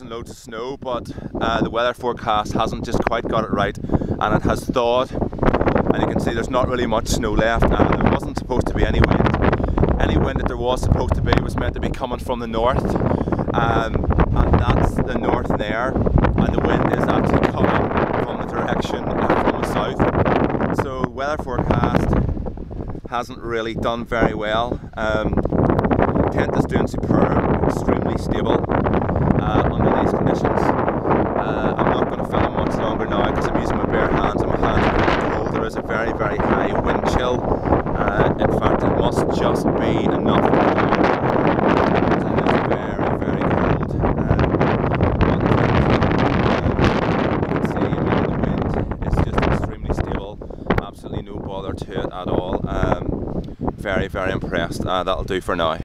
and loads of snow, but uh, the weather forecast hasn't just quite got it right, and it has thawed. And you can see there's not really much snow left, and there wasn't supposed to be any wind. Any wind that there was supposed to be was meant to be coming from the north, um, and that's the north there, and the wind is actually coming from the direction from the south. So weather forecast hasn't really done very well. Um, tent is doing superb, extremely stable is a very, very high wind chill. Uh, in fact, it must just be enough It is very, very cold. Um, the wind is just extremely stable. Absolutely no bother to it at all. Um, very, very impressed. Uh, that'll do for now.